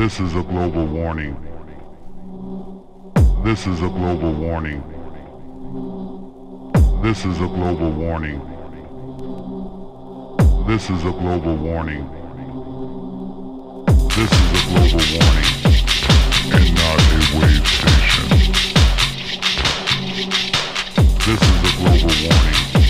This is a global warning. This is a global warning. This is a global warning. This is a global warning. This is a global warning and not a wave station. This is a global warning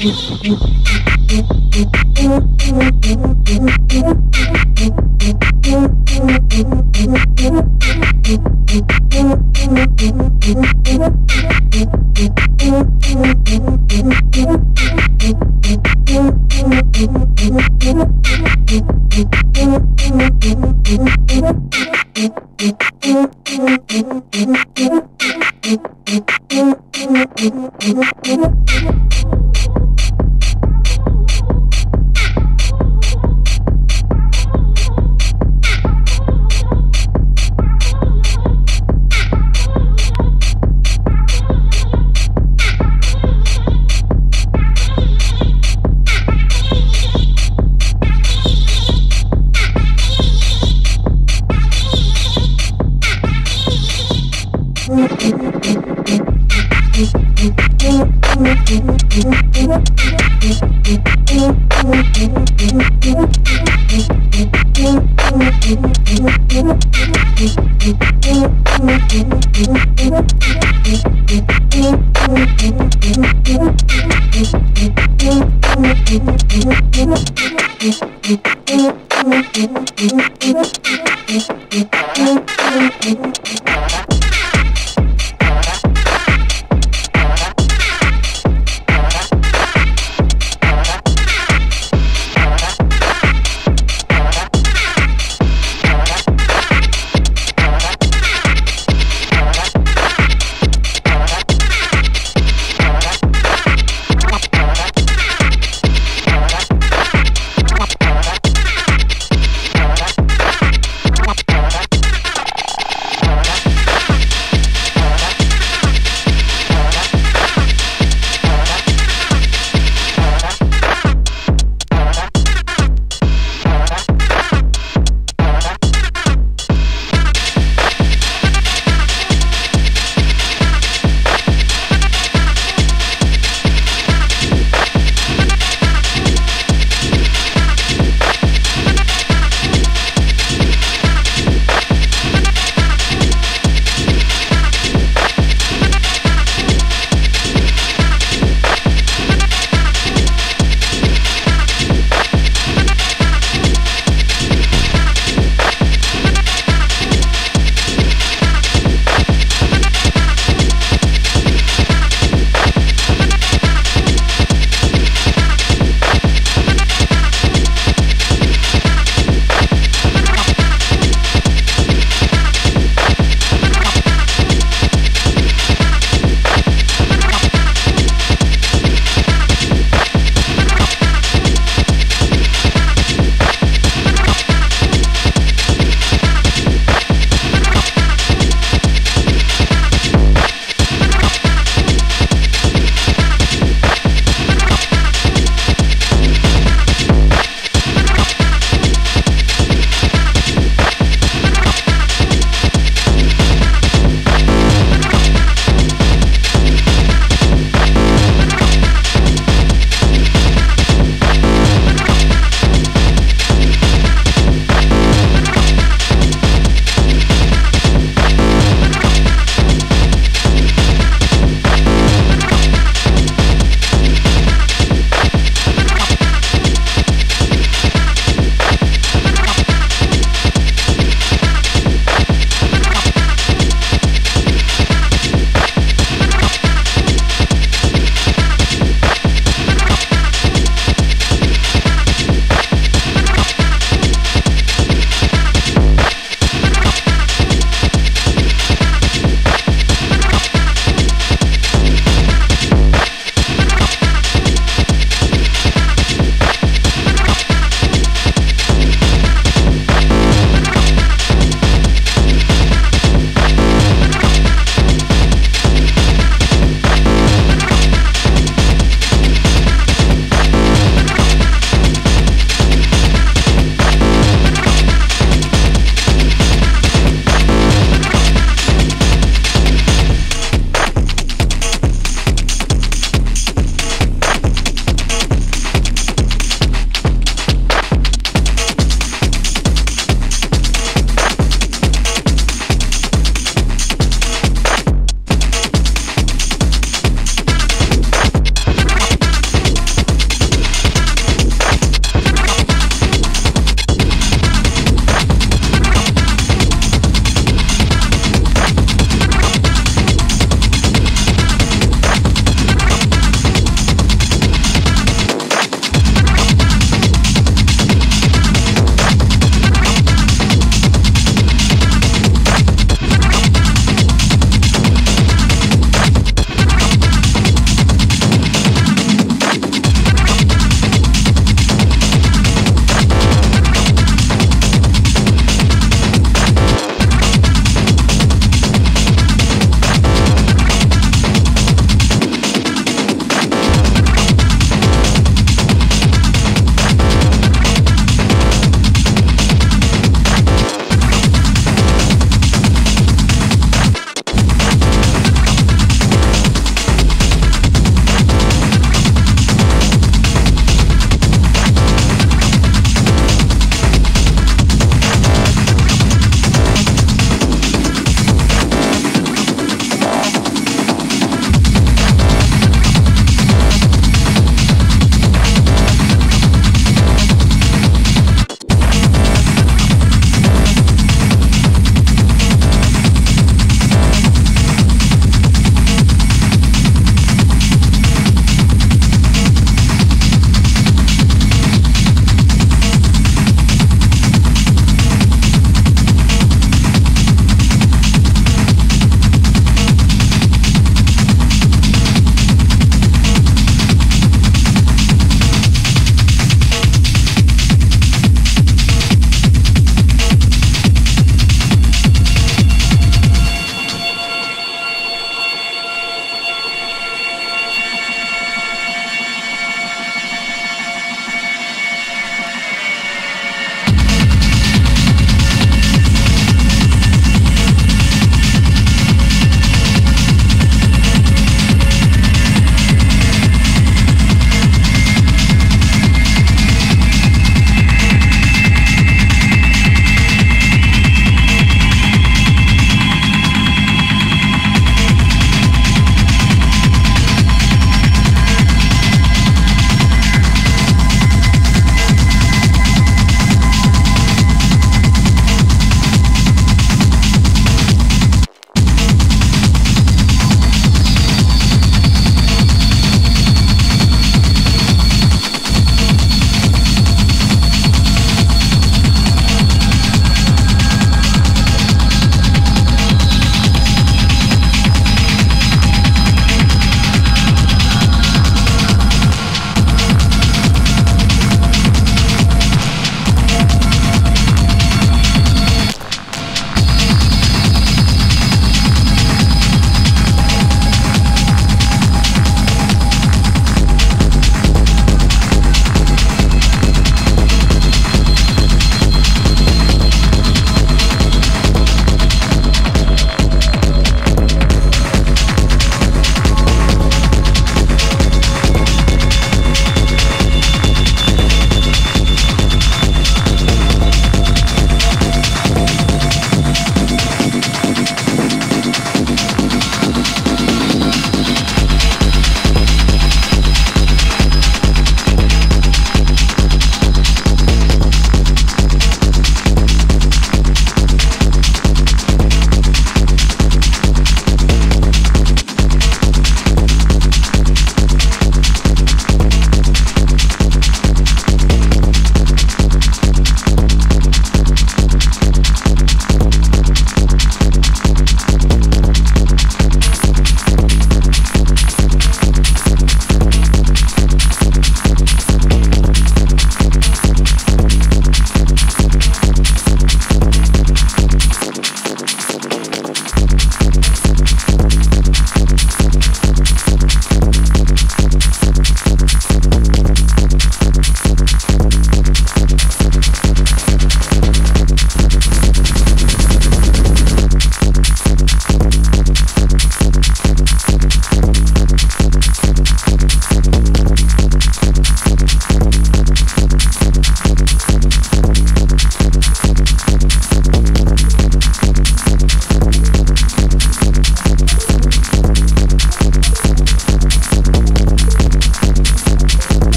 Thank you.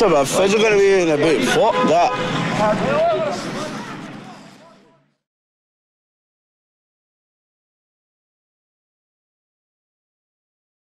Yeah, every man are gonna be